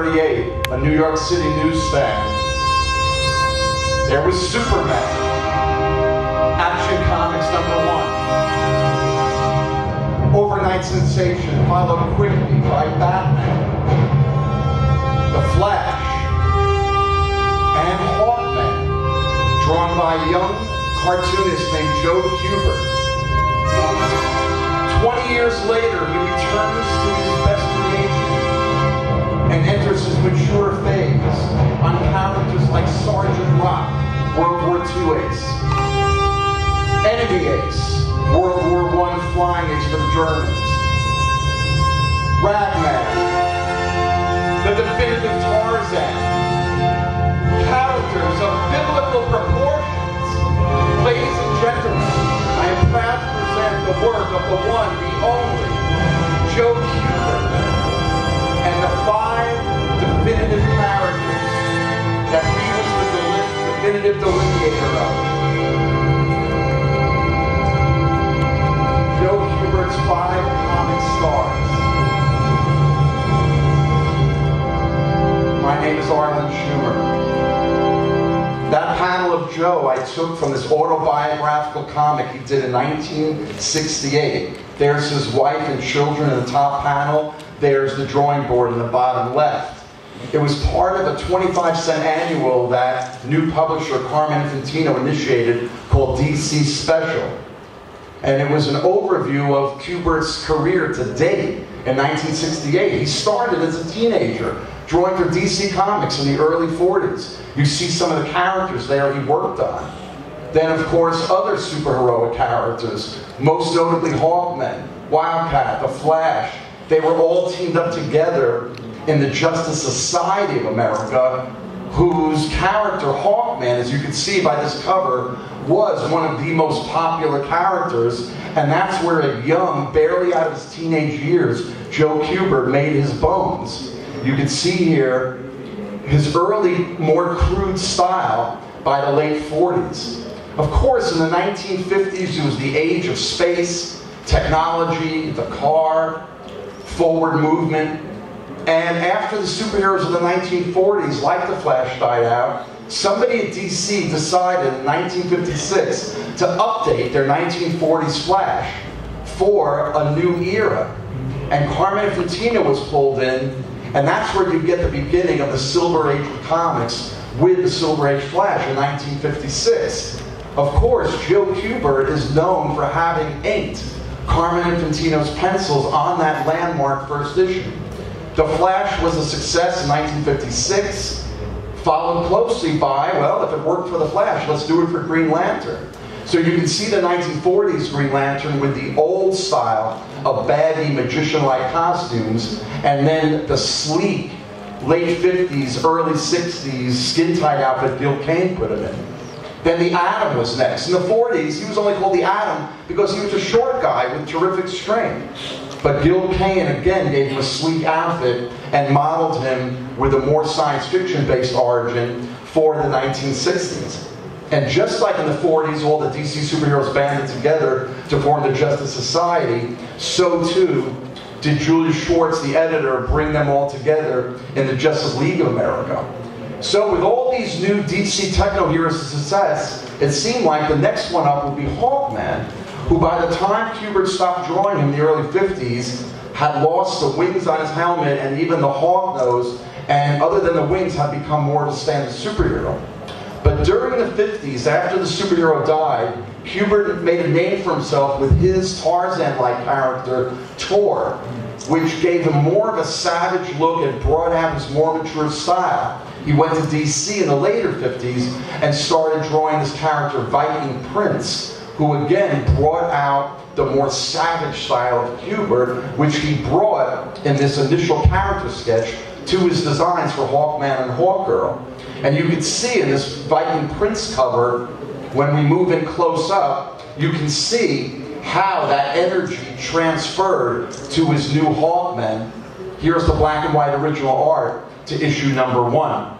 1938, a New York City newsstand. There was Superman, Action Comics number one. Overnight sensation, followed quickly by Batman, The Flash, and Hawkman, drawn by a young cartoonist named Joe Kubert. 20 years later, he returns to his best creation and mature phase on characters like Sergeant Rock, World War II ace, Enemy ace, World War I flying ace for the Germans, Ragman, the definitive Tarzan, characters of biblical proportions. Ladies and gentlemen, I am proud to present the work of the one, the only, Joe Kubert, and the five definitive characters that he was the definitive delineator of. Joe Kubert's five comic stars. My name is Arlen Schumer. That panel of Joe I took from this autobiographical comic he did in 1968. There's his wife and children in the top panel. There's the drawing board in the bottom left. It was part of a 25 cent annual that new publisher Carmen Infantino initiated called DC Special. And it was an overview of Kubert's career to date. In 1968, he started as a teenager, drawing for DC Comics in the early 40s. You see some of the characters there he worked on. Then, of course, other superheroic characters, most notably Hawkman, Wildcat, The Flash. They were all teamed up together in the Justice Society of America, whose character, Hawkman, as you can see by this cover, was one of the most popular characters. And that's where a young, barely out of his teenage years, Joe Kubert made his bones. You can see here his early, more crude style by the late 40s. Of course, in the 1950s, it was the age of space, technology, the car, forward movement. And after the superheroes of the 1940s, like the Flash, died out, somebody at DC decided in 1956 to update their 1940s Flash for a new era. And Carmen Infantino was pulled in, and that's where you get the beginning of the Silver Age of comics with the Silver Age Flash in 1956. Of course, Joe Kubert is known for having inked Carmen Infantino's pencils on that landmark first issue. The Flash was a success in 1956, followed closely by, well, if it worked for The Flash, let's do it for Green Lantern. So you can see the 1940s Green Lantern with the old style of baggy magician-like costumes, and then the sleek late 50s, early 60s skin-tight outfit Gil Kane put him in. Then the Atom was next. In the 40s, he was only called the Atom because he was a short guy with terrific strength. But Gil Kane again gave him a sleek outfit and modeled him with a more science fiction based origin for the 1960s. And just like in the 40s, all the DC superheroes banded together to form the Justice Society, so too did Julius Schwartz, the editor, bring them all together in the Justice League of America. So with all these new DC techno heroes success, it seemed like the next one up would be Hawkman, who by the time Kubert stopped drawing him in the early 50s, had lost the wings on his helmet and even the hawk nose, and other than the wings, had become more of a standard superhero. But during the 50s, after the superhero died, Kubert made a name for himself with his Tarzan-like character, Tor, which gave him more of a savage look and brought out his more mature style. He went to DC in the later 50s and started drawing this character, Viking Prince, who again brought out the more savage style of Kubert, which he brought in this initial character sketch to his designs for Hawkman and Hawkgirl. And you can see in this Viking Prince cover, when we move in close up, you can see how that energy transferred to his new Hawkman. Here's the black and white original art to issue number one.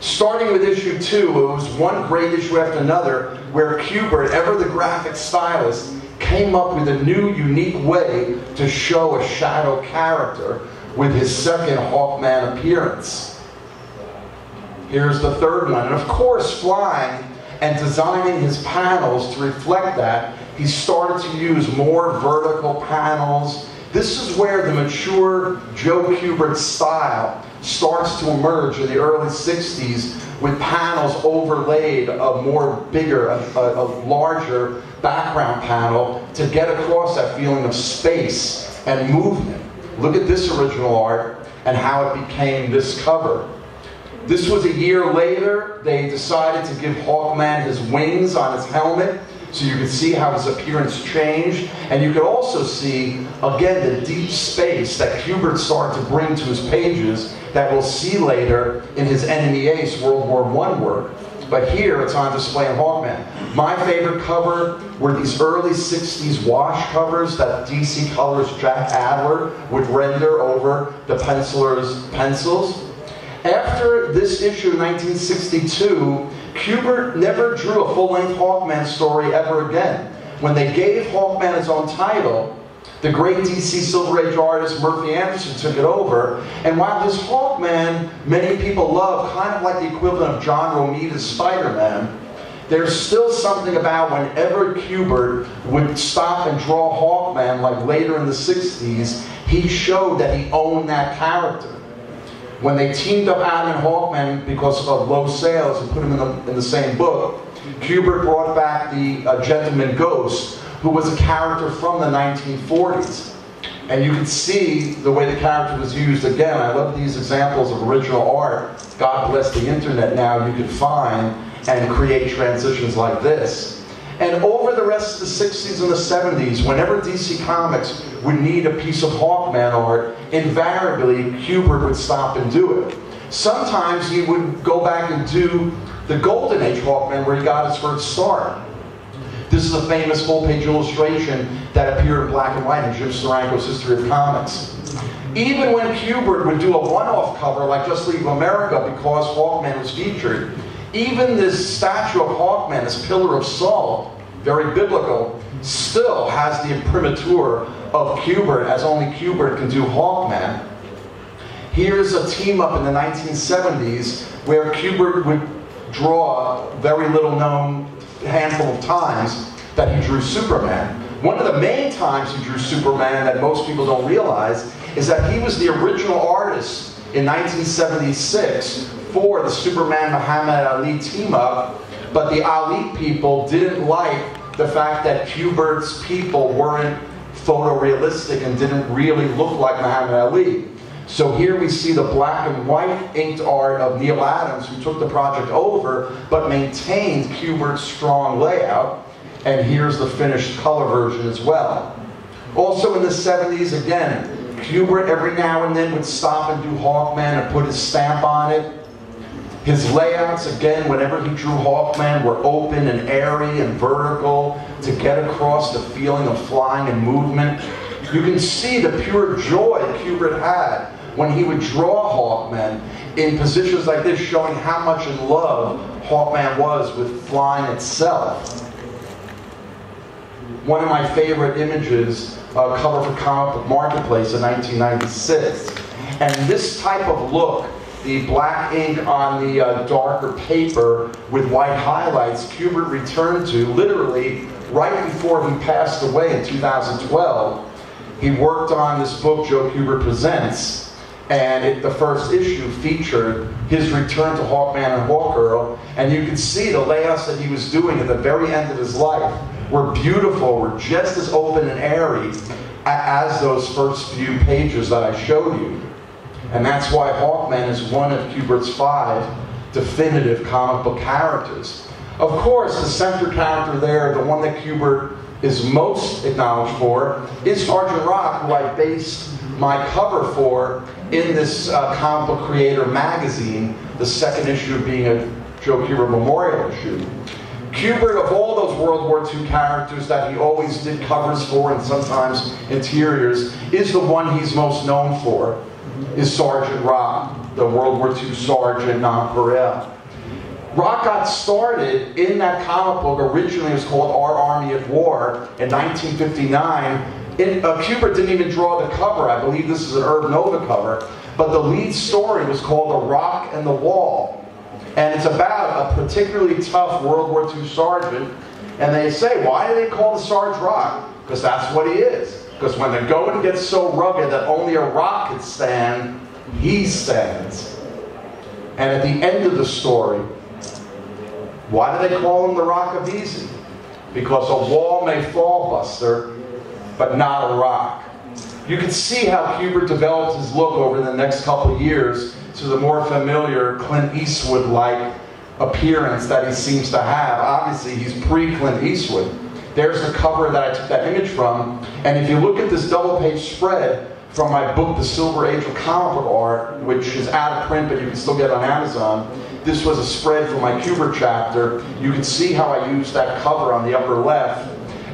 Starting with issue two, it was one great issue after another where Kubert, ever the graphic stylist, came up with a new, unique way to show a shadow character with his second Hawkman appearance. Here's the third one. And of course, flying and designing his panels to reflect that, he started to use more vertical panels. This is where the mature Joe Kubert style starts to emerge in the early 60s with panels overlaid a more bigger, a, a, a larger background panel to get across that feeling of space and movement. Look at this original art and how it became this cover. This was a year later. They decided to give Hawkman his wings on his helmet so you could see how his appearance changed. And you could also see, again, the deep space that Kubert started to bring to his pages that we'll see later in his Enemy Ace World War I work. But here it's on display in Hawkman. My favorite cover were these early 60s wash covers that DC Colors Jack Adler would render over the penciler's pencils. After this issue in 1962, Kubert never drew a full-length Hawkman story ever again. When they gave Hawkman his own title, the great DC Silver Age artist Murphy Anderson took it over. And while his Hawkman, many people love, kind of like the equivalent of John Romita's Spider-Man, there's still something about whenever Kubert would stop and draw Hawkman, like later in the 60s, he showed that he owned that character. When they teamed up Atom and Hawkman because of low sales and put them in the, in the same book, Kubert brought back the uh, Gentleman Ghost, who was a character from the 1940s. And you can see the way the character was used. Again, I love these examples of original art. God bless the internet now, you can find and create transitions like this. And over the rest of the 60s and the 70s, whenever DC Comics would need a piece of Hawkman art, invariably Kubert would stop and do it. Sometimes he would go back and do the Golden Age Hawkman where he got his first start. This is a famous full-page illustration that appeared in black and white in Jim Steranko's History of Comics. Even when Kubert would do a one-off cover like Justice League America because Hawkman was featured, even this statue of Hawkman, this pillar of salt, very biblical, still has the imprimatur of Kubert, as only Kubert can do Hawkman. Here's a team up in the 1970s where Kubert would draw very little known handful of times that he drew Superman. One of the main times he drew Superman that most people don't realize is that he was the original artist in 1976 for the Superman Muhammad Ali team up, but the Ali people didn't like the fact that Kubert's people weren't photorealistic and didn't really look like Muhammad Ali. So here we see the black and white inked art of Neal Adams, who took the project over, but maintained Kubert's strong layout. And here's the finished color version as well. Also in the 70s, again, Kubert every now and then would stop and do Hawkman and put his stamp on it. His layouts, again, whenever he drew Hawkman, were open and airy and vertical to get across the feeling of flying and movement. You can see the pure joy Kubert had when he would draw Hawkman in positions like this, showing how much in love Hawkman was with flying itself. One of my favorite images, uh, cover for Comic Book Marketplace in 1996. And this type of look the black ink on the uh, darker paper with white highlights, Kubert returned to literally right before he passed away in 2012. He worked on this book, Joe Kubert Presents, and it, the first issue featured his return to Hawkman and Hawkgirl, and you can see the layouts that he was doing at the very end of his life were beautiful, were just as open and airy as those first few pages that I showed you. And that's why Hawkman is one of Kubert's five definitive comic book characters. Of course, the center character there, the one that Kubert is most acknowledged for, is Sergeant Rock, who I based my cover for in this uh, comic book creator magazine, the second issue being a Joe Kubert memorial issue. Kubert, of all those World War II characters that he always did covers for and sometimes interiors, is the one he's most known for is Sergeant Rock, the World War II sergeant not nonpareil. Rock got started in that comic book. Originally, it was called Our Army at War in 1959 in, uh, didn't even draw the cover. I believe this is an Herb Nova cover. But the lead story was called The Rock and the Wall. And it's about a particularly tough World War II sergeant. And they say, why do they call the Sarge Rock? Because that's what he is. Because when the going gets so rugged that only a rock could stand, he stands. And at the end of the story, why do they call him the Rock of Easy? Because a wall may fall, Buster, but not a rock. You can see how Kubert developed his look over the next couple years to the more familiar Clint Eastwood-like appearance that he seems to have. Obviously, he's pre-Clint Eastwood. There's the cover that I took that image from. And if you look at this double-page spread from my book, The Silver Age of Comic Book Art, which is out of print, but you can still get on Amazon, this was a spread from my Kubert chapter. You can see how I used that cover on the upper left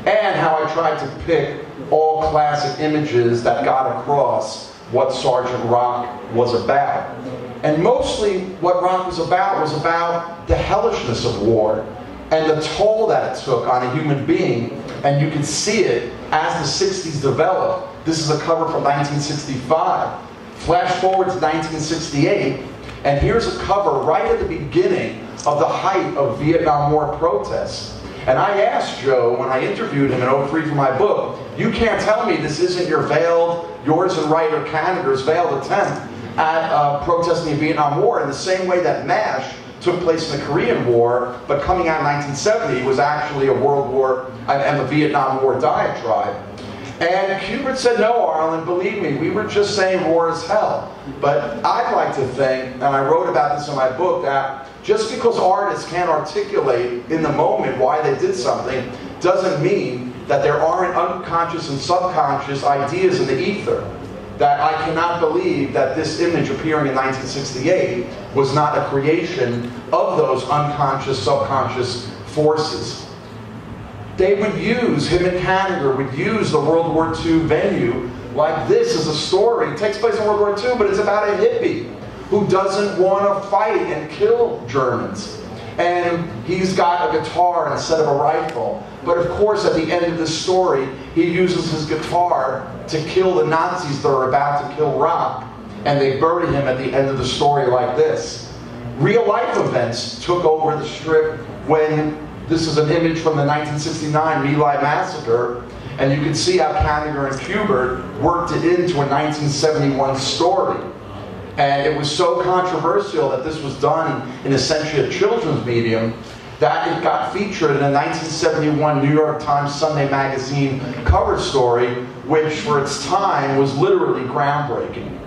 and how I tried to pick all classic images that got across what Sergeant Rock was about. And mostly what Rock was about was about the hellishness of war and the toll that it took on a human being. And you can see it as the 60s developed. This is a cover from 1965. Flash forward to 1968, and here's a cover right at the beginning of the height of Vietnam War protests. And I asked Joe when I interviewed him in 03 for my book, you can't tell me this isn't your veiled, yours and writer Kanigher's veiled attempt at uh, protesting the Vietnam War in the same way that MASH took place in the Korean War, but coming out in 1970 was actually a World War and the Vietnam War diatribe. And Kubert said, no, Arlen, believe me, we were just saying war is hell. But I'd like to think, and I wrote about this in my book, that just because artists can't articulate in the moment why they did something doesn't mean that there aren't unconscious and subconscious ideas in the ether. That I cannot believe that this image appearing in 1968 was not a creation of those unconscious, subconscious forces. They would use, him and Kanigher would use the World War II venue like this as a story. It takes place in World War II, but it's about a hippie who doesn't want to fight and kill Germans. And he's got a guitar instead of a rifle. But of course, at the end of the story, he uses his guitar to kill the Nazis that are about to kill Rock. And they bury him at the end of the story like this. Real life events took over the strip when this is an image from the 1969 My massacre. And you can see how Kanigher and Kubert worked it into a 1971 story. And it was so controversial that this was done in essentially a children's medium that got featured in a 1971 New York Times Sunday magazine cover story, which for its time was literally groundbreaking.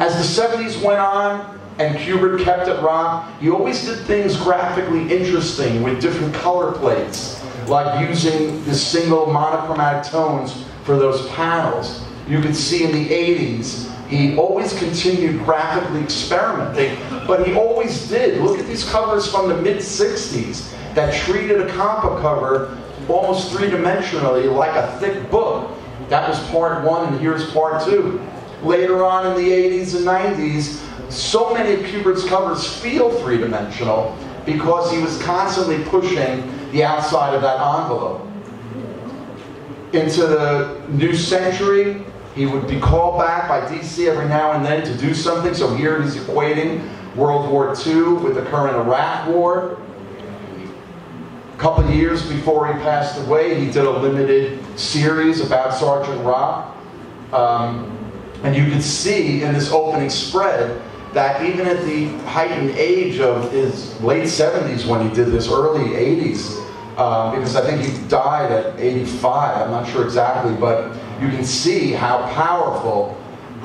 As the 70s went on and Kubert kept it rock, he always did things graphically interesting with different color plates, like using the single monochromatic tones for those panels. You could see in the 80s he always continued rapidly experimenting, but he always did. Look at these covers from the mid 60s that treated a comic cover almost three dimensionally like a thick book. That was part one, and here's part two. Later on in the 80s and 90s, so many of Kubert's covers feel three dimensional because he was constantly pushing the outside of that envelope. Into the new century, he would be called back by DC every now and then to do something. So here he's equating World War II with the current Iraq War. A couple years before he passed away, he did a limited series about Sergeant Rock. Um, and you can see in this opening spread that even at the heightened age of his late 70s when he did this, early 80s, um, because I think he died at 85, I'm not sure exactly, but you can see how powerful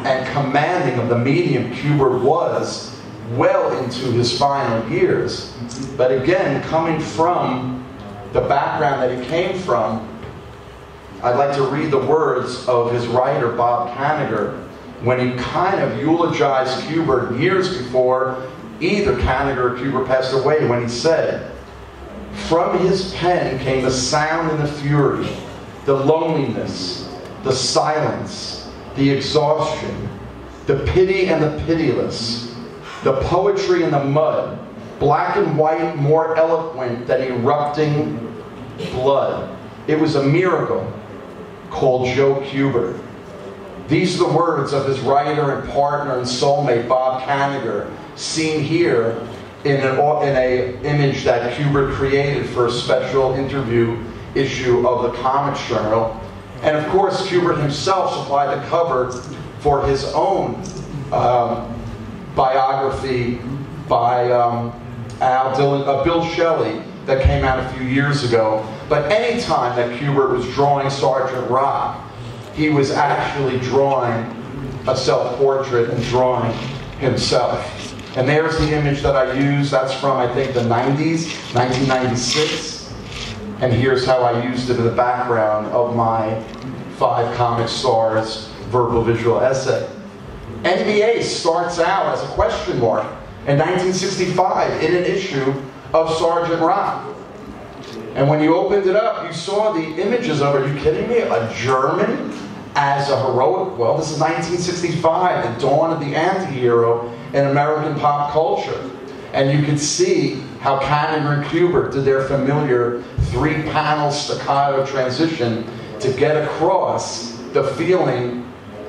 and commanding of the medium Kubert was well into his final years. But again, coming from the background that he came from, I'd like to read the words of his writer, Bob Kanigher, when he kind of eulogized Kubert years before either Kanigher or Kubert passed away, when he said, From his pen came the sound and the fury, the loneliness, the silence, the exhaustion, the pity and the pitiless, the poetry and the mud, black and white more eloquent than erupting blood. It was a miracle. called Joe Kubert. These are the words of his writer and partner and soulmate, Bob Kanigher, seen here in an in a image that Kubert created for a special interview issue of the Comics Journal. And of course, Kubert himself supplied the cover for his own um, biography by um, Al Dillon, uh, Bill Schelly that came out a few years ago. But anytime that Kubert was drawing Sergeant Rock, he was actually drawing a self-portrait and drawing himself. And there's the image that I use. That's from, I think, the 90s, 1996. And here's how I used it in the background of my five comic stars verbal visual essay. Enemy Ace starts out as a question mark in 1965 in an issue of Sergeant Rock. And when you opened it up, you saw the images of, are you kidding me? A German as a heroic, well, this is 1965, the dawn of the anti-hero in American pop culture. And you could see how Kanigher and Kubert did their familiar three-panel staccato transition to get across the feeling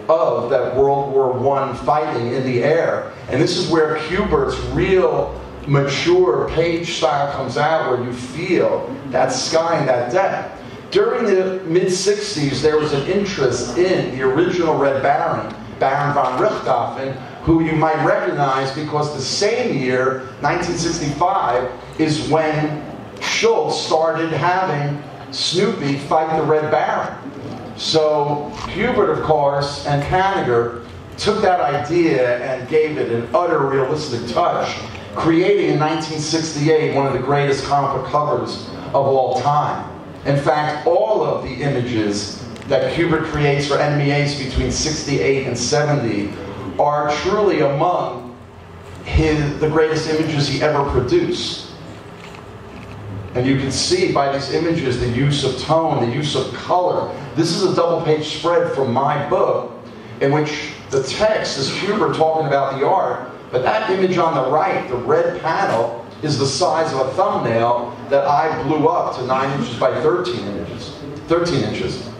of that World War I fighting in the air. And this is where Kubert's real mature page style comes out, where you feel that sky and that depth. During the mid 60s, there was an interest in the original Red Baron, Baron von Richthofen, who you might recognize because the same year, 1965, is when Schulz started having Snoopy fight the Red Baron. So Kubert, of course, and Kanigher took that idea and gave it an utter realistic touch, creating in 1968 one of the greatest comic book covers of all time. In fact, all of the images that Kubert creates for Ace between 68 and 70 are truly among his, the greatest images he ever produced. And you can see by these images the use of tone, the use of color. This is a double page spread from my book in which the text is Kubert talking about the art, but that image on the right, the red panel, is the size of a thumbnail that I blew up to 9 inches by 13 inches. 13 inches.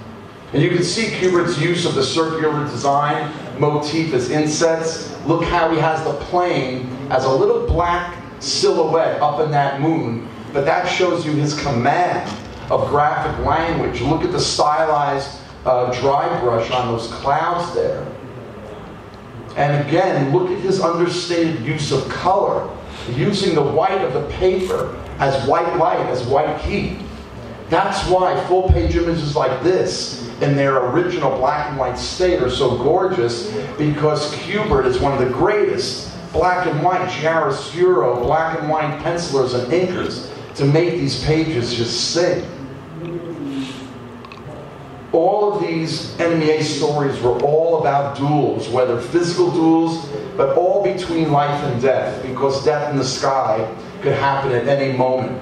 And you can see Kubert's use of the circular design motif as insets. Look how he has the plane as a little black silhouette up in that moon but that shows you his command of graphic language. Look at the stylized uh, dry brush on those clouds there. And again, look at his understated use of color, using the white of the paper as white light, as white heat. That's why full page images like this in their original black and white state are so gorgeous because Kubert is one of the greatest black and white chiaroscuro, black and white pencilers and inkers to make these pages just sing. All of these Enemy Ace stories were all about duels, whether physical duels, but all between life and death, because death in the sky could happen at any moment.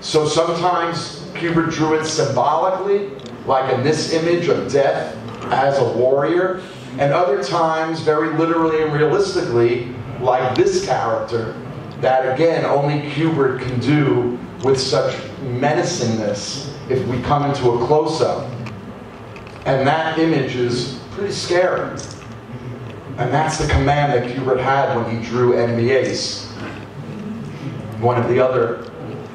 So sometimes Kubert drew it symbolically, like in this image of death as a warrior, and other times very literally and realistically, like this character that again only Kubert can do with such menacingness if we come into a close-up. And that image is pretty scary. And that's the command that Kubert had when he drew Enemy Ace, one of the other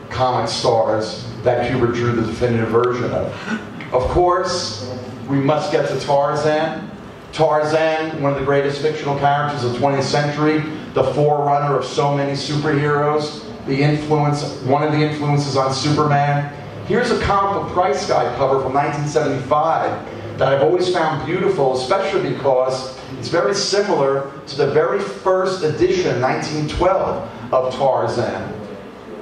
comic stars that Kubert drew the definitive version of. Of course, we must get to Tarzan. Tarzan, one of the greatest fictional characters of the 20th century, the forerunner of so many superheroes, the influence, one of the influences on Superman. Here's a comic book price guide cover from 1975 that I've always found beautiful, especially because it's very similar to the very first edition, 1912, of Tarzan.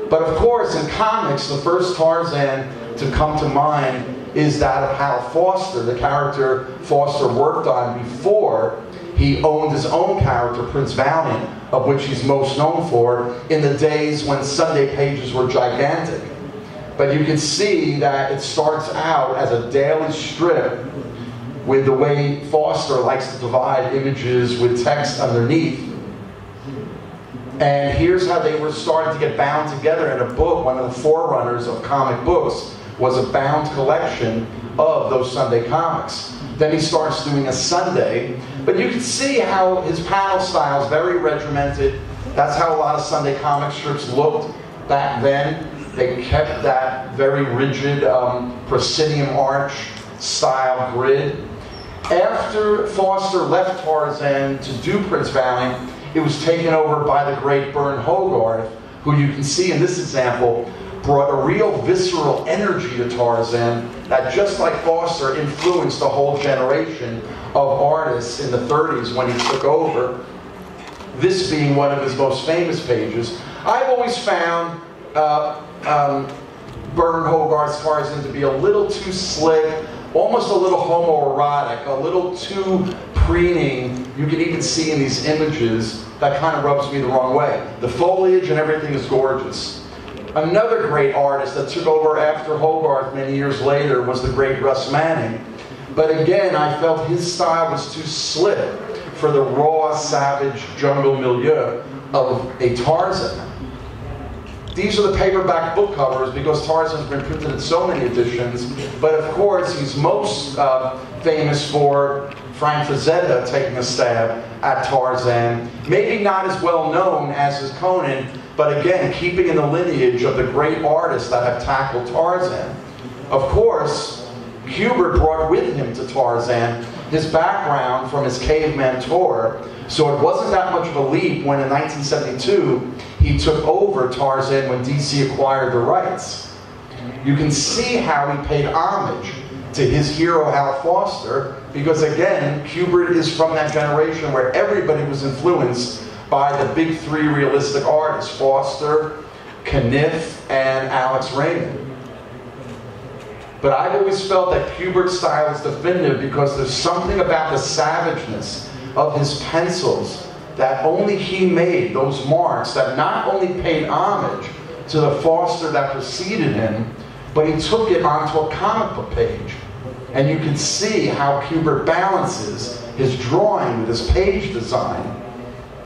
But of course, in comics, the first Tarzan to come to mind is that of Hal Foster, the character Foster worked on before he owned his own character, Prince Valiant, of which he's most known for, in the days when Sunday pages were gigantic. But you can see that it starts out as a daily strip with the way Foster likes to divide images with text underneath. And here's how they were starting to get bound together in a book. One of the forerunners of comic books was a bound collection of those Sunday comics. Then he starts doing a Sunday, but you can see how his panel style is very regimented. That's how a lot of Sunday comic strips looked back then. They kept that very rigid um, proscenium arch style grid. After Foster left Tarzan to do Prince Valiant, it was taken over by the great Burne Hogarth, who you can see in this example brought a real visceral energy to Tarzan that, just like Foster, influenced a whole generation of artists in the 30s when he took over. This being one of his most famous pages. I've always found uh, um, Burne Hogarth's Tarzan to be a little too slick, almost a little homoerotic, a little too preening. You can even see in these images that kind of rubs me the wrong way. The foliage and everything is gorgeous. Another great artist that took over after Hogarth many years later was the great Russ Manning. But again, I felt his style was too slick for the raw, savage jungle milieu of a Tarzan. These are the paperback book covers because Tarzan's been printed in so many editions. But of course, he's most uh, famous for Frank Frazetta taking a stab at Tarzan. Maybe not as well known as his Conan, but again, keeping in the lineage of the great artists that have tackled Tarzan. Of course, Kubert brought with him to Tarzan his background from his caveman Tor, so it wasn't that much of a leap when in 1972 he took over Tarzan when DC acquired the rights. You can see how he paid homage to his hero Hal Foster because again, Kubert is from that generation where everybody was influenced by the big three realistic artists, Foster, Caniff, and Alex Raymond. But I've always felt that Kubert's style is definitive because there's something about the savageness of his pencils that only he made, those marks that not only paid homage to the Foster that preceded him, but he took it onto a comic book page. And you can see how Kubert balances his drawing with his page design.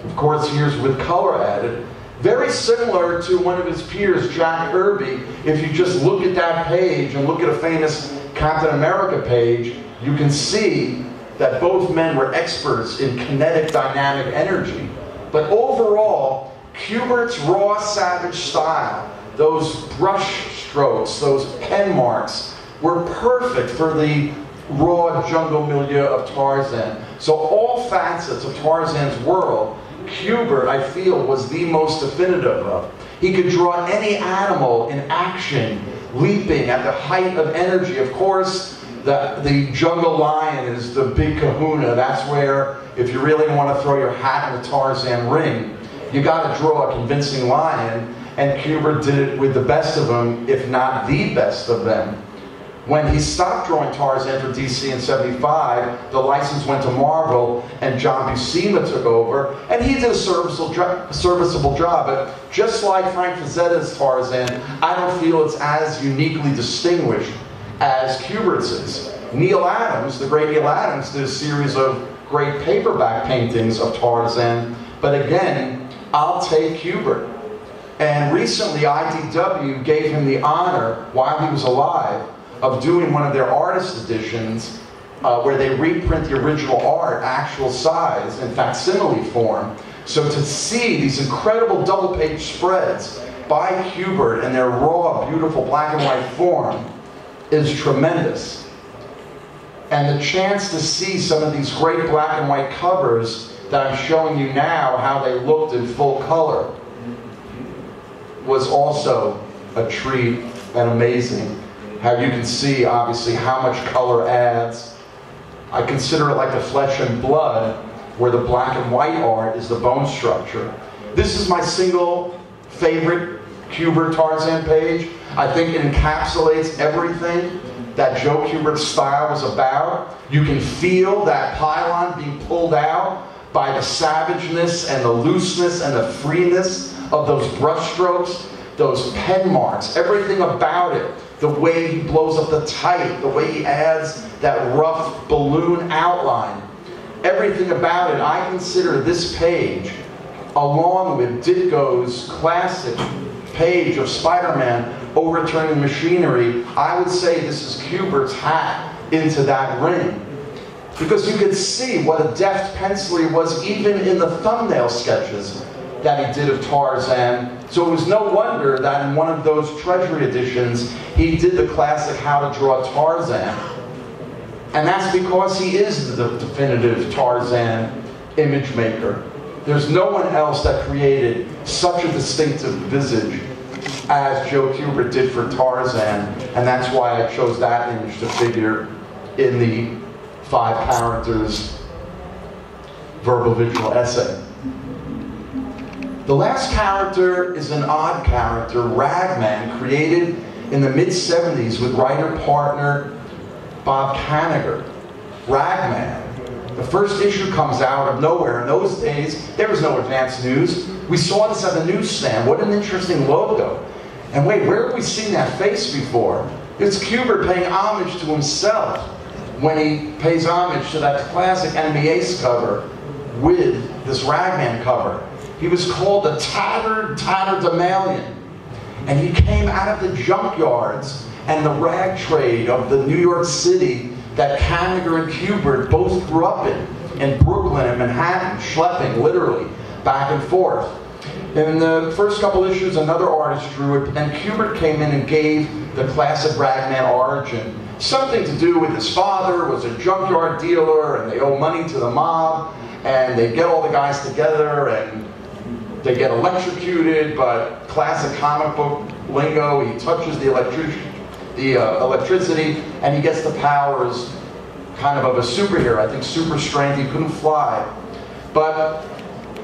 Of course, here's with color added. Very similar to one of his peers, Jack Kirby. If you just look at that page and look at a famous Captain America page, you can see that both men were experts in kinetic dynamic energy. But overall, Kubert's raw savage style, those brush strokes, those pen marks, were perfect for the raw jungle milieu of Tarzan. So all facets of Tarzan's world Kubert, I feel, was the most definitive of. He could draw any animal in action, leaping at the height of energy. Of course, the, the jungle lion is the big kahuna. That's where, if you really want to throw your hat in the Tarzan ring, you got to draw a convincing lion. And Kubert did it with the best of them, if not the best of them. When he stopped drawing Tarzan for DC in 75, the license went to Marvel and John Buscema took over, and he did a serviceable, serviceable job. But just like Frank Frazetta's Tarzan, I don't feel it's as uniquely distinguished as Kubert's is. Neal Adams, the great Neal Adams, did a series of great paperback paintings of Tarzan, but again, I'll take Kubert. And recently, IDW gave him the honor, while he was alive, of doing one of their artist editions uh, where they reprint the original art actual size in facsimile form. So to see these incredible double page spreads by Kubert in their raw, beautiful black and white form is tremendous. And the chance to see some of these great black and white covers that I'm showing you now, how they looked in full color, was also a treat and amazing how you can see, obviously, how much color adds. I consider it like the flesh and blood, where the black and white art is the bone structure. This is my single favorite Kubert Tarzan page. I think it encapsulates everything that Joe Kubert's style was about. You can feel that pylon being pulled out by the savageness and the looseness and the freeness of those brushstrokes, those pen marks, everything about it the way he blows up the tight, the way he adds that rough balloon outline. Everything about it, I consider this page, along with Ditko's classic page of Spider-Man overturning machinery, I would say this is Kubert's hat into that ring. Because you could see what a deft penciler was even in the thumbnail sketches that he did of Tarzan. So it was no wonder that in one of those treasury editions, he did the classic How to Draw Tarzan. And that's because he is the definitive Tarzan image maker. There's no one else that created such a distinctive visage as Joe Kubert did for Tarzan, and that's why I chose that image to figure in the five characters verbal visual essay. The last character is an odd character, Ragman, created in the mid 70s with writer partner Bob Kanigher. Ragman. The first issue comes out of nowhere. In those days, there was no advance news. We saw this at the newsstand. What an interesting logo. And wait, where have we seen that face before? It's Kubert paying homage to himself when he pays homage to that classic Ace cover with this Ragman cover. He was called the Tattered Tatterdemalion. And he came out of the junkyards and the rag trade of the New York City that Kanigher and Kubert both grew up in, in Brooklyn and Manhattan, schlepping literally back and forth. In the first couple issues, another artist drew it, and Kubert came in and gave the classic Ragman origin. Something to do with his father was a junkyard dealer, and they owe money to the mob, and they get all the guys together, and they get electrocuted, but classic comic book lingo, he touches the, the uh, electricity, and he gets the powers kind of of a superhero. I think super strength, he couldn't fly. But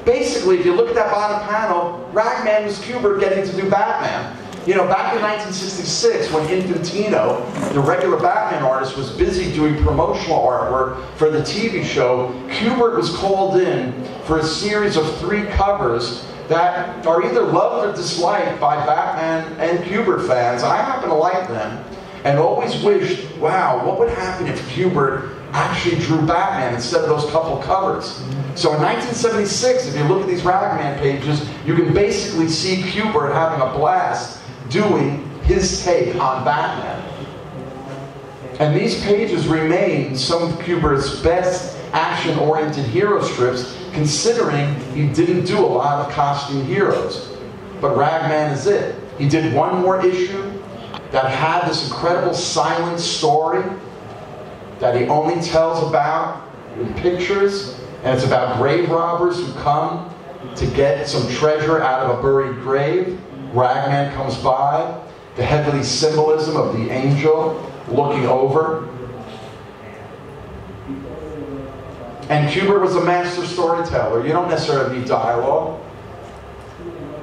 basically, if you look at that bottom panel, Ragman was Kubert getting to do Batman. You know, back in 1966, when Infantino, the regular Batman artist, was busy doing promotional artwork for the TV show, Kubert was called in for a series of three covers that are either loved or disliked by Batman and Kubert fans. I happen to like them and always wished, wow, what would happen if Kubert actually drew Batman instead of those couple covers? So in 1976, if you look at these Ragman pages, you can basically see Kubert having a blast doing his take on Batman. And these pages remain some of Kubert's best action-oriented hero strips, considering he didn't do a lot of costume heroes. But Ragman is it. He did one more issue that had this incredible silent story that he only tells about in pictures, and it's about grave robbers who come to get some treasure out of a buried grave. Ragman comes by, the heavenly symbolism of the angel looking over. And Kubert was a master storyteller. You don't necessarily need dialogue.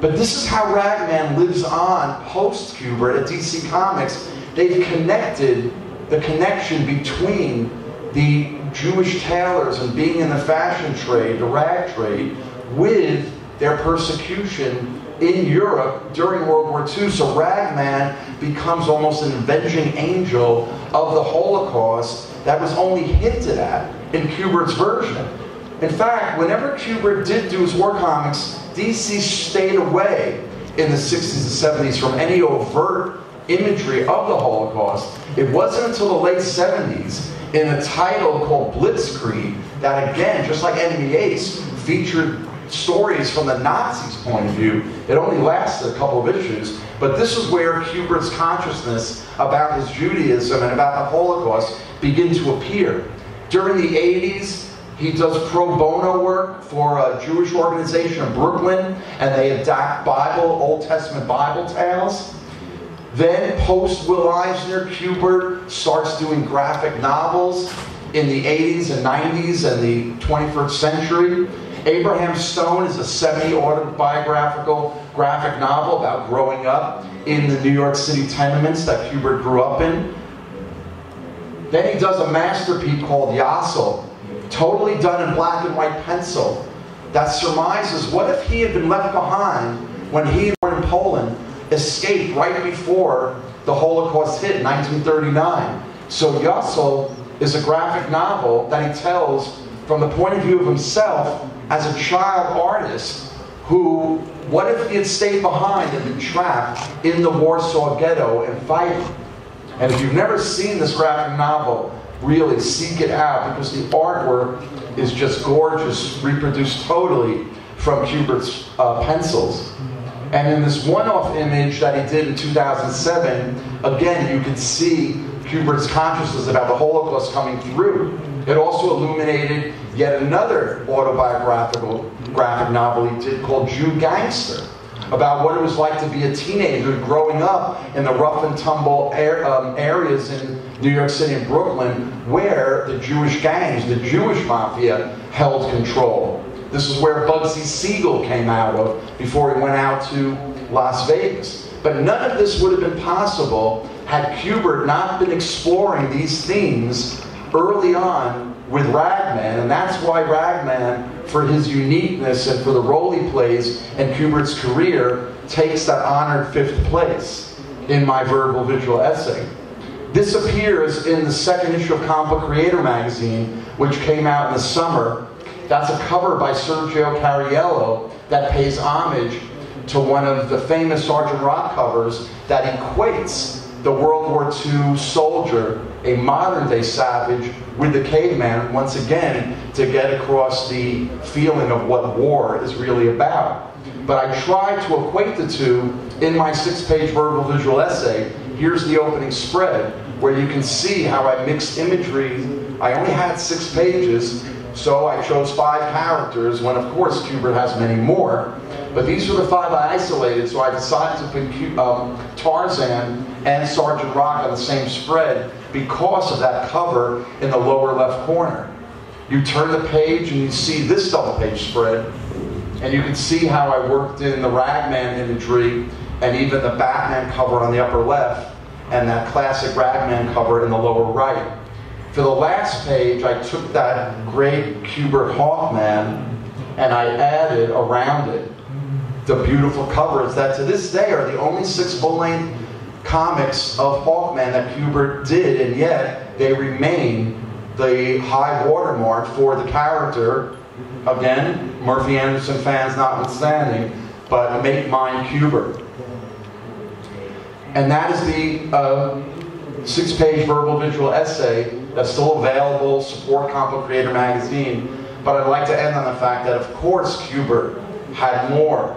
But this is how Ragman lives on post Kubert at DC Comics. They've connected the connection between the Jewish tailors and being in the fashion trade, the rag trade, with their persecution in Europe during World War II. So Ragman becomes almost an avenging angel of the Holocaust that was only hinted at in Kubert's version. In fact, whenever Kubert did do his war comics, DC stayed away in the 60s and 70s from any overt imagery of the Holocaust. It wasn't until the late 70s in a title called Blitzkrieg that, again, just like Enemy Ace, featured stories from the Nazis' point of view. It only lasted a couple of issues, but this is where Kubert's consciousness about his Judaism and about the Holocaust begin to appear. During the 80s, he does pro bono work for a Jewish organization in Brooklyn, and they adapt Bible, Old Testament Bible tales. Then, post Will Eisner, Kubert starts doing graphic novels in the 80s and 90s and the 21st century. Abraham Stone is a semi-autobiographical graphic novel about growing up in the New York City tenements that Kubert grew up in. Then he does a masterpiece called Yossel, totally done in black and white pencil, that surmises what if he had been left behind when he, born in Poland, escaped right before the Holocaust hit in 1939. So Yossel is a graphic novel that he tells from the point of view of himself as a child artist who, what if he had stayed behind and been trapped in the Warsaw ghetto and fighting? And if you've never seen this graphic novel, really seek it out because the artwork is just gorgeous, reproduced totally from Kubert's uh, pencils. And in this one-off image that he did in 2007, again, you can see Kubert's consciousness about the Holocaust coming through. It also illuminated yet another autobiographical graphic novel he did called Jew Gangster, about what it was like to be a teenager growing up in the rough and tumble air, um, areas in New York City and Brooklyn where the Jewish gangs, the Jewish mafia, held control. This is where Bugsy Siegel came out of before he went out to Las Vegas. But none of this would have been possible had Kubert not been exploring these themes early on with Ragman, and that's why Ragman, for his uniqueness and for the role he plays in Kubert's career, takes that honored fifth place in my verbal visual essay. This appears in the second issue of Comic Creator magazine, which came out in the summer. That's a cover by Sergio Cariello that pays homage to one of the famous Sergeant Rock covers that equates the World War II soldier, a modern day savage, with the caveman, once again, to get across the feeling of what war is really about. But I tried to equate the two in my six page verbal visual essay. Here's the opening spread, where you can see how I mixed imagery. I only had six pages, so I chose five characters, when of course Kubert has many more. But these were the five I isolated, so I decided to put um, Tarzan and Sergeant Rock on the same spread because of that cover in the lower left corner. You turn the page and you see this double page spread, and you can see how I worked in the Ragman imagery and even the Batman cover on the upper left and that classic Ragman cover in the lower right. For the last page, I took that great Kubert Hawkman and I added around it the beautiful covers that to this day are the only six full-length comics of Hawkman that Kubert did, and yet they remain the high watermark for the character. Again, Murphy Anderson fans notwithstanding, but make mine Kubert. And that is the uh, six-page verbal visual essay that's still available, support Comic Creator magazine. But I'd like to end on the fact that, of course, Kubert had more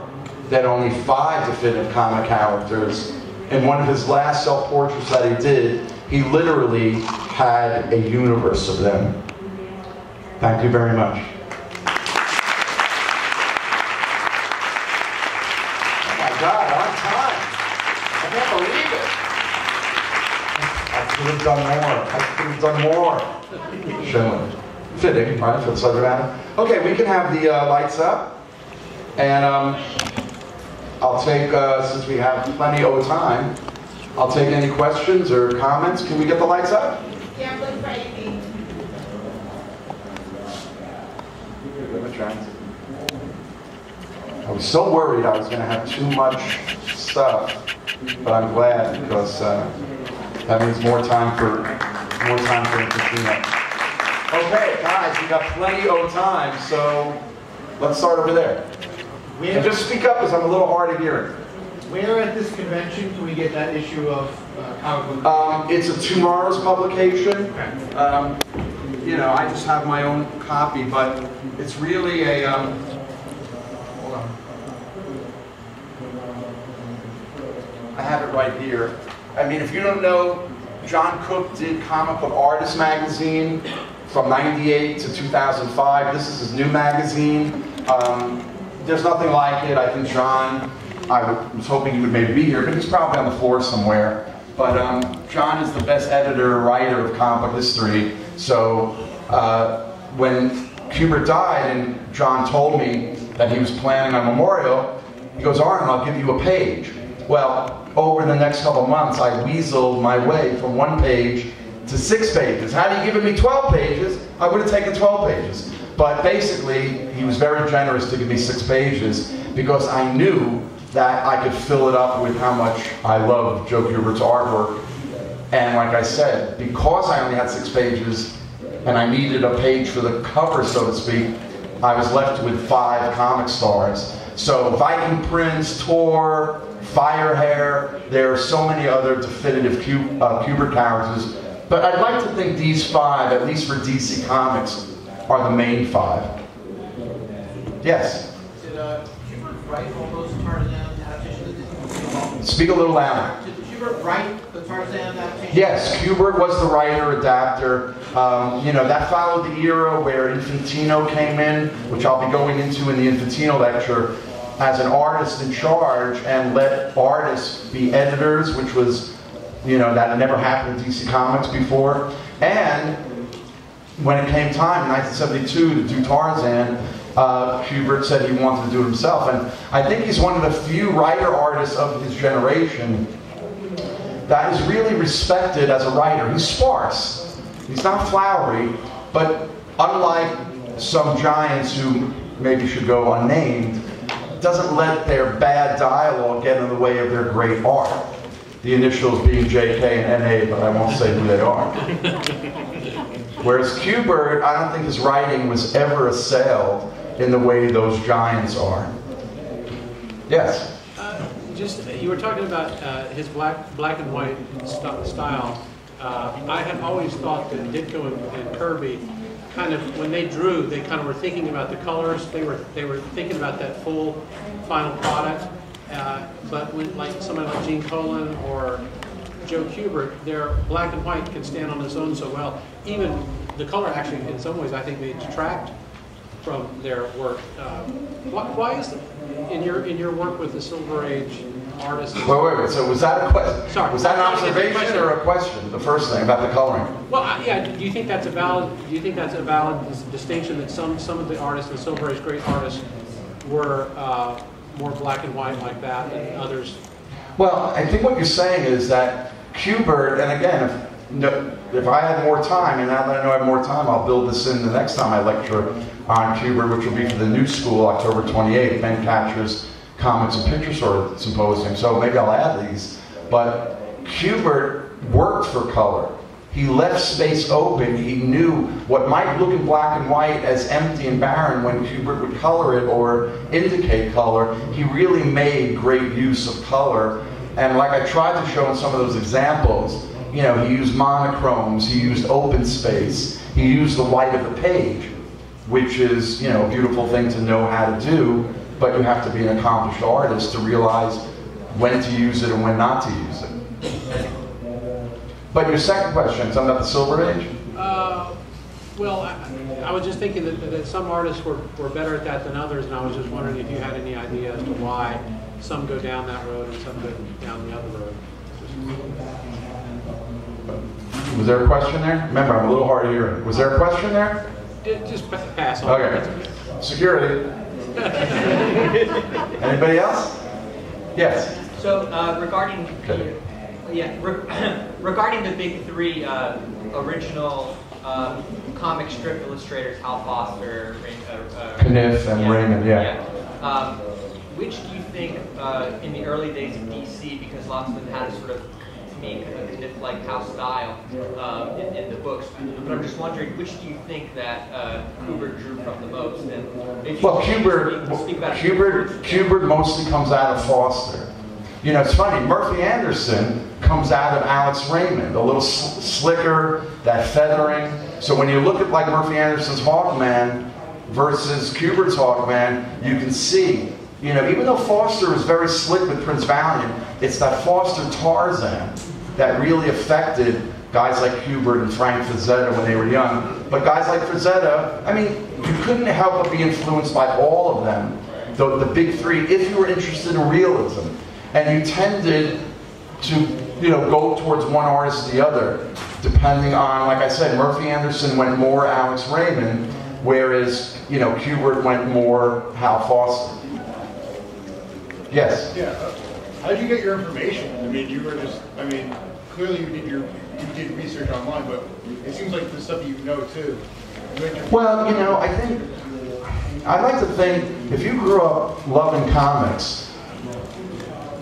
than only five definitive comic characters. In one of his last self-portraits that he did, he literally had a universe of them. Thank you very much. Oh my God, on time. I can't believe it. I could have done more. I could have done more. Showing. Fitting, right, for the subject matter. Okay, we can have the uh, lights up. And um, I'll take, uh, since we have plenty of time, I'll take any questions or comments. Can we get the lights up? Yeah, I'm looking for anything. I was so worried I was going to have too much stuff, but I'm glad because uh, that means more time for more time for Katrina. Okay, guys, we got plenty of time, so let's start over there. And Where, just speak up because I'm a little hard of hearing. where at this convention can we get that issue of uh, comic book? Um, it's a tomorrow's publication. Okay. Um, you know, I just have my own copy, but it's really a. Um, hold on. I have it right here. I mean, if you don't know, John Cooke did Comic Book Artist magazine from '98 to 2005. This is his new magazine. Um, there's nothing like it. I think John. I was hoping he would maybe be here, but he's probably on the floor somewhere. But um, John is the best editor, writer of comic book history. So uh, when Kubert died and John told me that he was planning a memorial, he goes, Arlen, I'll give you a page. Well, over the next couple months, I weaseled my way from one page to six pages. Had he given me 12 pages, I would have taken 12 pages. But basically, he was very generous to give me six pages because I knew that I could fill it up with how much I love Joe Kubert's artwork. And like I said, because I only had six pages and I needed a page for the cover, so to speak, I was left with five comic stars. So Viking Prince, Tor, Firehair, there are so many other definitive Q, uh, Kubert characters. But I'd like to think these five, at least for DC Comics, are the main five. Yes? Did uh, Kubert write all Tarzan adaptations? Speak a little louder. Did write the Tarzan? Yes, Kubert was the writer, adapter. Um, you know, that followed the era where Infantino came in, which I'll be going into in the Infantino lecture, as an artist in charge and let artists be editors, which was, you know, that never happened in DC Comics before. And when it came time in 1972 to do Tarzan, uh, Kubert said he wanted to do it himself. And I think he's one of the few writer artists of his generation that is really respected as a writer. He's sparse. He's not flowery, but unlike some giants who maybe should go unnamed, doesn't let their bad dialogue get in the way of their great art. The initials being JK and NA, but I won't say who they are. Whereas Kubert, I don't think his writing was ever assailed in the way those giants are. Yes? Uh, just, you were talking about uh, his black, black and white st style. Uh, I had always thought that Ditko and, and Kirby kind of when they drew, they kind of were thinking about the colors. They were they were thinking about that full final product. Uh, but when like somebody like Gene Colan or Joe Kubert, their black and white can stand on its own so well. Even the color actually, in some ways, I think may detract from their work. Uh, why, why is the, in your in your work with the Silver Age artists? Wait, wait, wait. So was that a question? Sorry. Was that an Sorry, it's a observation question. or a question? The first thing about the coloring. Well, I- yeah. Do you think that's a valid? Do you think that's a valid distinction that some some of the artists, the Silver Age great artists, were uh, more black and white like that, and others? Well, I think what you're saying is that Kubert, and again, if, no, if I had more time, and now that I know I have more time, I'll build this in the next time I lecture on Kubert, which will be for the new school, October 28th, Ben Katchor's Comics and Picture Story Symposium. So maybe I'll add these. But Kubert worked for color. He left space open. He knew what might look in black and white as empty and barren when Kubert would color it or indicate color. He really made great use of color. And like I tried to show in some of those examples, you know, he used monochromes, he used open space, he used the white of the page, which is, you know, a beautiful thing to know how to do, but you have to be an accomplished artist to realize when to use it and when not to use it. But your second question, something about the Silver Age? Uh, well, I, I was just thinking that, that some artists were, were better at that than others, and I was just wondering if you had any idea as to why some go down that road and some go down the other road. Was there a question there? Remember, I'm a little hard of hearing. Was there a question there? Ju- Just pass on. Okay. Security. Anybody else? Yes. So uh, regarding, Okay. yeah, re- regarding the big three uh, original um, comic strip illustrators, Hal Foster, Ray- uh, uh, Caniff and Raymond, yeah. Um, which do you think uh, in the early days of DC, because lots of them had a sort of, kind Caniff-like house style um, in, in the books, but I'm just wondering, which do you think that uh, Kubert drew from the most? And Well, can Kubert, speak, speak about Kubert, Kubert mostly comes out of Foster. You know, it's funny. Murphy Anderson comes out of Alex Raymond, a little sl- slicker, that feathering. So when you look at like Murphy Anderson's Hawkman versus Kubert's Hawkman, you can see. You know, even though Foster was very slick with Prince Valiant, it's that Foster Tarzan that really affected guys like Kubert and Frank Frazetta when they were young. But guys like Frazetta, I mean, you couldn't help but be influenced by all of them, the, the big three, if you were interested in realism. And you tended to, you know, go towards one artist or the other, depending on, like I said, Murphy Anderson went more Alex Raymond, whereas, you know, Kubert went more Hal Foster. Yes? Yeah, uh, how did you get your information? I mean, you were just, I mean, clearly you did your, you did research online, but it seems like the stuff you know too. Well, you know, I think, I like to think, if you grew up loving comics,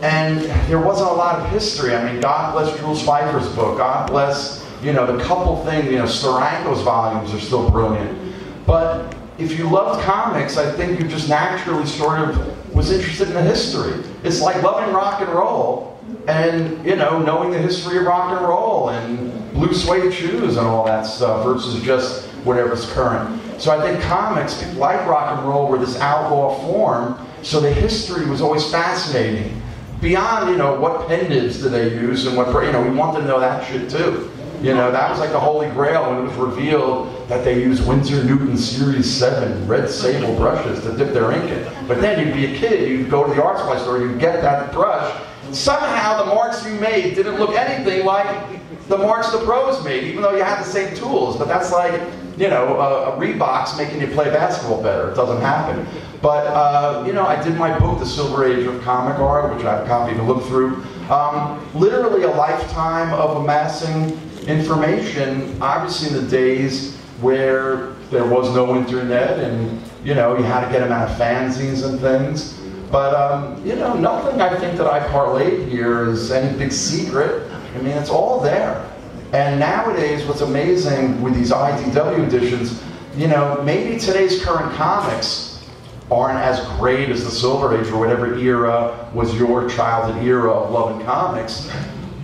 and there wasn't a lot of history, I mean, God bless Jules Feiffer's book, God bless, you know, the couple things, you know, Steranko's volumes are still brilliant. But if you loved comics, I think you just naturally sort of was interested in the history. It's like loving rock and roll and, you know, knowing the history of rock and roll and blue suede shoes and all that stuff versus just whatever's current. So I think comics, like rock and roll, were this outlaw form, so the history was always fascinating. Beyond, you know, what pendants do they use and what, you know, we want to know that shit too. You know, that was like the holy grail when it was revealed that they used Winsor Newton Series 7 red sable brushes to dip their ink in. But then you'd be a kid, you'd go to the art supply store, you'd get that brush. Somehow the marks you made didn't look anything like the marks the pros made, even though you had the same tools. But that's like, you know, a, a Reebok's making you play basketball better. It doesn't happen. But, uh, you know, I did my book, The Silver Age of Comic Art, which I have a copy to look through. Um, literally a lifetime of amassing information, obviously in the days where there was no internet and, you know, you had to get them out of fanzines and things. But, um, you know, nothing I think that I parlayed here is any big secret. I mean, it's all there. And nowadays, what's amazing with these IDW editions, you know, maybe today's current comics aren't as great as the Silver Age or whatever era was your childhood era of loving comics.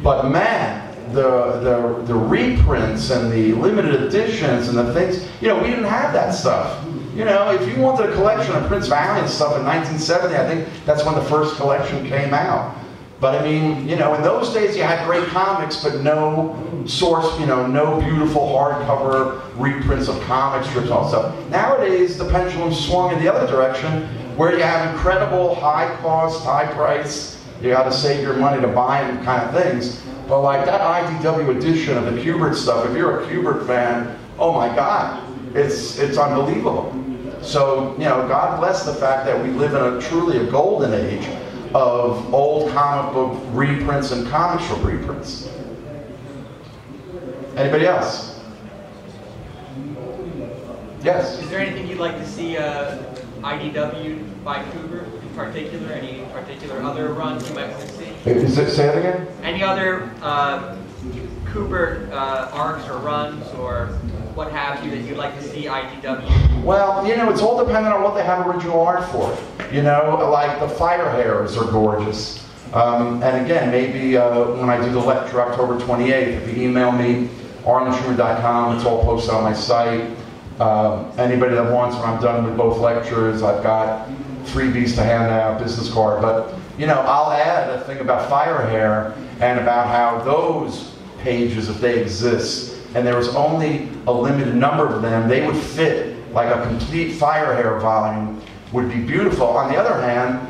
But man, the, the, the reprints and the limited editions and the things, you know, we didn't have that stuff. You know, if you wanted a collection of Prince Valiant stuff in 1970, I think that's when the first collection came out. But I mean, you know, in those days you had great comics, but no source, you know, no beautiful hardcover reprints of comic strips and all stuff. Nowadays, the pendulum swung in the other direction, where you have incredible high cost, high price, you got to save your money to buy them kind of things. But like that IDW edition of the Kubert stuff, if you're a Kubert fan, oh my God, it's it's unbelievable. So you know, God bless the fact that we live in a truly a golden age of old comic book reprints and comic strip reprints. Anybody else? Yes. Is there anything you'd like to see uh, IDW by Kubert in particular? Any particular other runs you might want to see? Is it, say it again? Any other uh, uh, arcs or runs or what have you that you'd like to see IDW? Well, you know, it's all dependent on what they have original art for. You know, like the Firehairs are gorgeous. Um, and again, maybe uh, when I do the lecture October 28th, if you email me, arlenschumer.com, it's all posted on my site. Um, anybody that wants, when I'm done with both lectures, I've got freebies to hand out, business card. But, you know, I'll add a thing about Firehair and about how those pages, if they exist, and there was only a limited number of them, they would fit like a complete Firehair volume would be beautiful. On the other hand,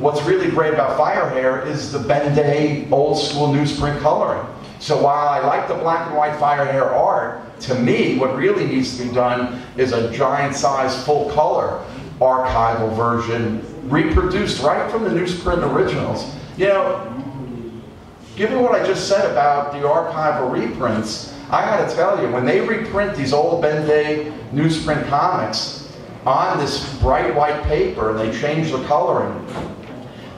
what's really great about Firehair is the Ben-Day old school newsprint coloring. So while I like the black and white Firehair art, to me, what really needs to be done is a giant size full color archival version reproduced right from the newsprint originals. You know, given what I just said about the archival reprints, I gotta tell you, when they reprint these old Ben-Day newsprint comics on this bright white paper and they change the coloring,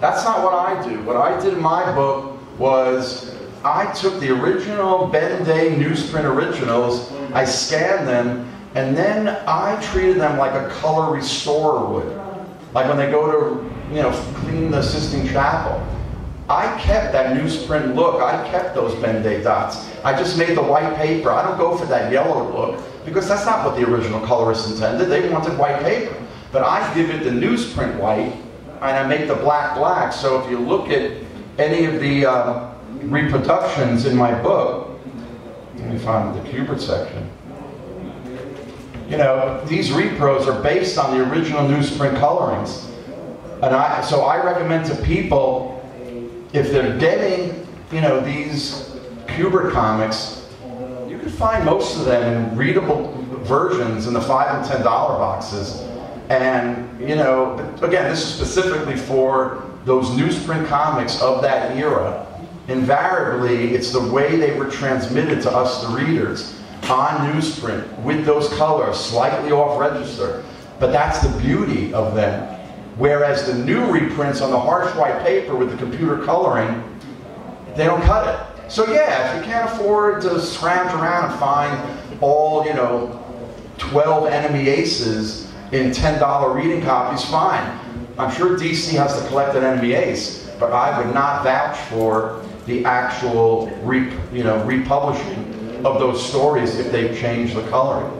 that's not what I do. What I did in my book was I took the original Ben-Day newsprint originals, I scanned them, and then I treated them like a color restorer would. Like when they go to, you know, clean the Sistine Chapel. I kept that newsprint look. I kept those Ben-Day dots. I just made the white paper. I don't go for that yellow look because that's not what the original colorists intended. They wanted white paper. But I give it the newsprint white and I make the black black. So if you look at any of the uh, reproductions in my book, let me find the Kubert section. You know, these repros are based on the original newsprint colorings. And I, so I recommend to people, if they're getting, you know, these Kubert comics, you can find most of them in readable versions in the five and ten dollar boxes. And, you know, again, this is specifically for those newsprint comics of that era. Invariably, it's the way they were transmitted to us, the readers, on newsprint with those colors, slightly off register. But that's the beauty of them. Whereas the new reprints on the harsh white paper with the computer coloring, they don't cut it. So yeah, if you can't afford to scrounge around and find all, you know, 12 enemy aces in $10 reading copies, fine. I'm sure DC has to collect an enemy ace, but I would not vouch for the actual re, you know, republishing of those stories if they change the coloring.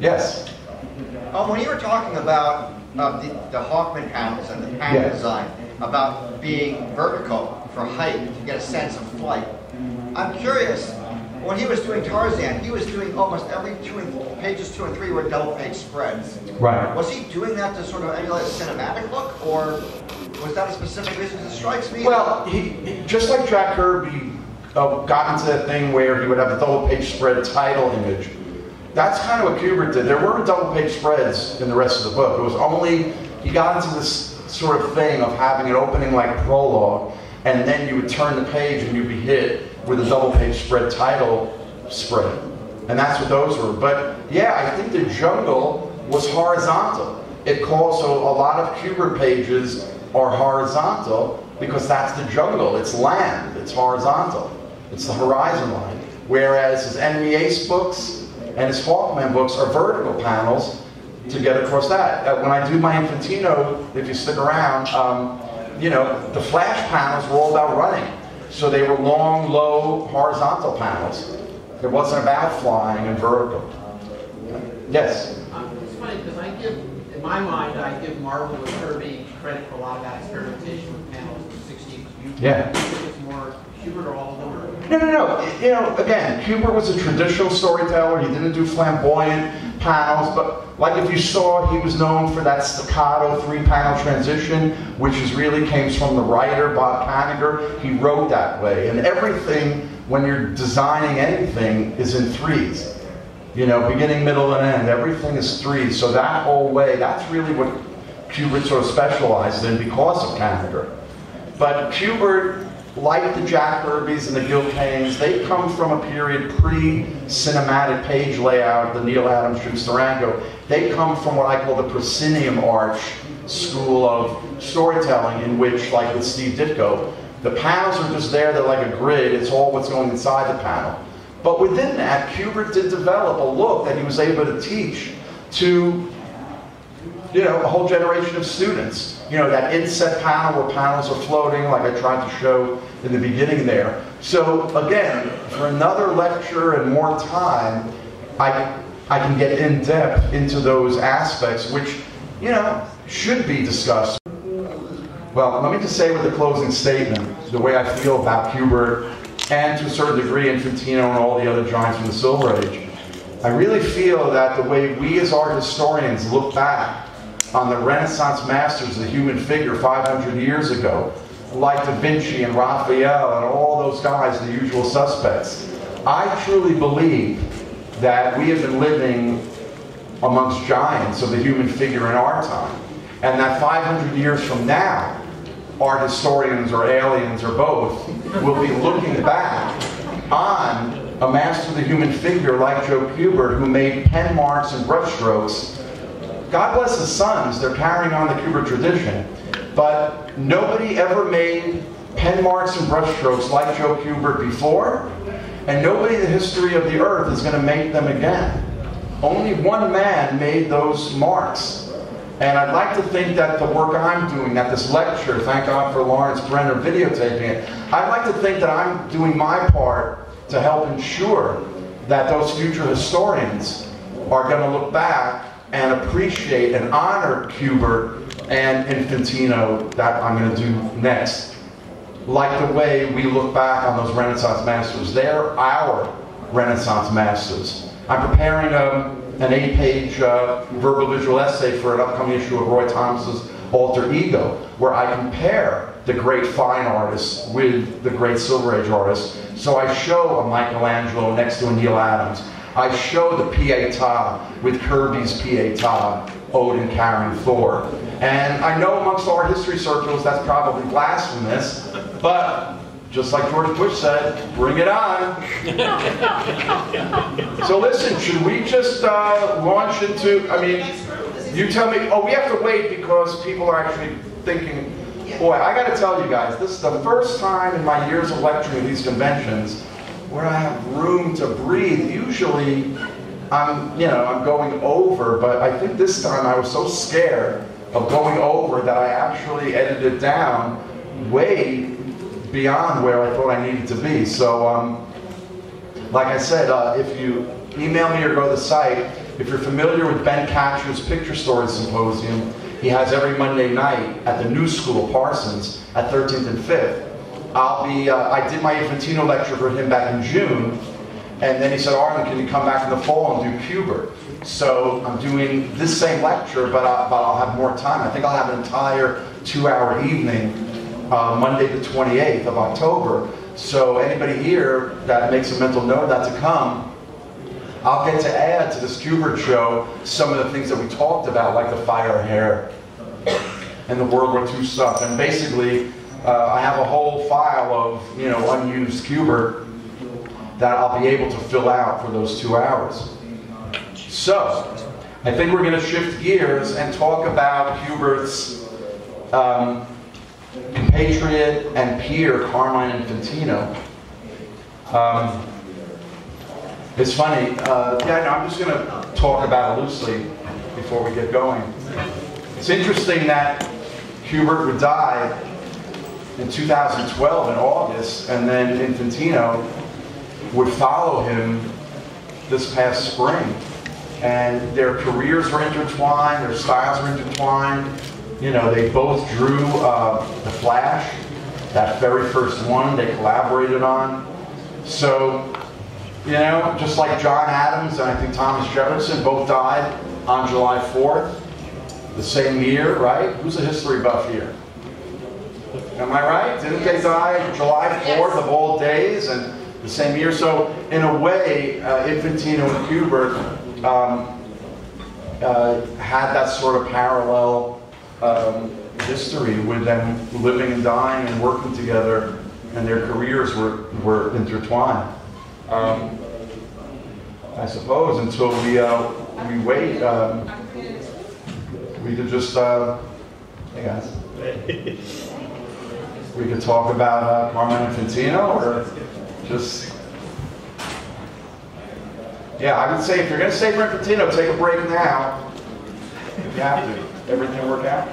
Yes? Um, when you were talking about uh, the, the Hawkman panels and the panel Yeah. design, about being vertical for height to get a sense of flight, I'm curious. When he was doing Tarzan, he was doing almost every two and pages two and three were double page spreads. Right. Was he doing that to sort of emulate a cinematic look, or was that a specific reason? 'Cause it strikes me. Well, he, he- just like Jack Kirby uh, got into that thing where he would have a double page spread title image, that's kind of what Kubert did. There weren't double page spreads in the rest of the book. It was only, he got into this sort of thing of having an opening like prologue, and then you would turn the page and you'd be hit with a double page spread title spread. And that's what those were. But yeah, I think the jungle was horizontal. It calls, so a lot of Kubert pages are horizontal because that's the jungle. It's land. It's horizontal. It's the horizon line. Whereas his Enemy books and his Hawkman books are vertical panels to get across that. Uh, when I do my Infantino, if you stick around, um, you know, the flash panels were all about running. So they were long, low, horizontal panels. It wasn't about flying and vertical. Yes? Um, It's funny, because I give, in my mind, I give Marvel and Kirby credit for a lot of that experimentation with panels in the sixties. You Yeah. think it's more Kubert or all or- No, no, no. You know, again, Kubert was a traditional storyteller. He didn't do flamboyant but like if you saw, he was known for that staccato three-panel transition, which is really came from the writer Bob Kanigher. He wrote that way, and everything when you're designing anything is in threes. You know, beginning, middle, and end. Everything is threes. So that whole way, that's really what Kubert sort of specialized in because of Kanigher. But Kubert, like the Jack Kirby's and the Gil Kanes, they come from a period pre-cinematic page layout, the Neal Adams, Jim Steranko. They come from what I call the proscenium arch school of storytelling, in which, like with Steve Ditko, the panels are just there, they're like a grid, it's all what's going inside the panel. But within that, Kubert did develop a look that he was able to teach to you know, a whole generation of students. You know, that inset panel where panels are floating, like I tried to show in the beginning there. So again, for another lecture and more time, I, I can get in depth into those aspects, which, you know, should be discussed. Well, let me just say with the closing statement, the way I feel about Kubert and to a certain degree Infantino and all the other giants from the Silver Age. I really feel that the way we as art historians look back on the Renaissance masters of the human figure 500 years ago, like Da Vinci and Raphael and all those guys, the usual suspects, I truly believe that we have been living amongst giants of the human figure in our time. And that 500 years from now, art historians or aliens or both will be looking back on a master of the human figure like Joe Kubert who made pen marks and brushstrokes. God bless his sons, they're carrying on the Kubert tradition. But nobody ever made pen marks and brushstrokes like Joe Kubert before, and nobody in the history of the earth is going to make them again. Only one man made those marks. And I'd like to think that the work I'm doing, that this lecture, thank God for Lawrence Brenner videotaping it, I'd like to think that I'm doing my part to help ensure that those future historians are going to look back and appreciate and honor Kubert and Infantino that I'm going to do next. Like the way we look back on those Renaissance masters. They're our Renaissance masters. I'm preparing um, an eight-page uh, verbal visual essay for an upcoming issue of Roy Thomas's Alter Ego, where I compare the great fine artists with the great Silver Age artists. So I show a Michelangelo next to a Neal Adams. I show the Pietà with Kirby's Pietà, Odin Karen Thor. And I know amongst our history circles that's probably blasphemous, but just like George Bush said, bring it on. so listen, should we just uh, launch into, I mean, you tell me, oh, we have to wait because people are actually thinking, boy, I got to tell you guys, this is the first time in my years of lecturing at these conventions where I have room to breathe. Usually, I'm, you know, I'm going over, but I think this time I was so scared of going over that I actually edited down way beyond where I thought I needed to be. So, um, like I said, uh, if you email me or go to the site, if you're familiar with Ben Katchor's Picture Story Symposium, he has every Monday night at the New School, Parsons, at 13th and 5th. I'll be, uh, I did my Infantino lecture for him back in June, and then he said, Arlen, can you come back in the fall and do Kubert? So I'm doing this same lecture, but, I, but I'll have more time. I think I'll have an entire two-hour evening, uh, Monday the 28th of October. So anybody here that makes a mental note of that to come, I'll get to add to this Kubert show some of the things that we talked about, like the Firehair and the World War II stuff. And basically, uh, I have a whole file of you know unused Kubert that I'll be able to fill out for those two hours. So, I think we're going to shift gears and talk about Kubert's um, compatriot and peer, Carmine Infantino. Um, it's funny. Uh, yeah, no, I'm just going to talk about it loosely before we get going. It's interesting that Hubert would die in 2012 in August, and then Infantino would follow him this past spring. And their careers were intertwined, their styles were intertwined. You know, they both drew uh, The Flash, that very first one they collaborated on. So you know, just like John Adams and I think Thomas Jefferson both died on July 4th, the same year, right? Who's a history buff here? Am I right? Didn't they die July 4th of all days and the same year? So, in a way, uh, Infantino and Kubert um, uh, had that sort of parallel um, history with them living and dying and working together, and their careers were, were intertwined. Um, I suppose until we uh, we wait, um, we could just uh, hey guys, we could talk about uh, Carmine Infantino or just yeah. I would say if you're going to stay for Infantino, take a break now. If you have to, everything work out.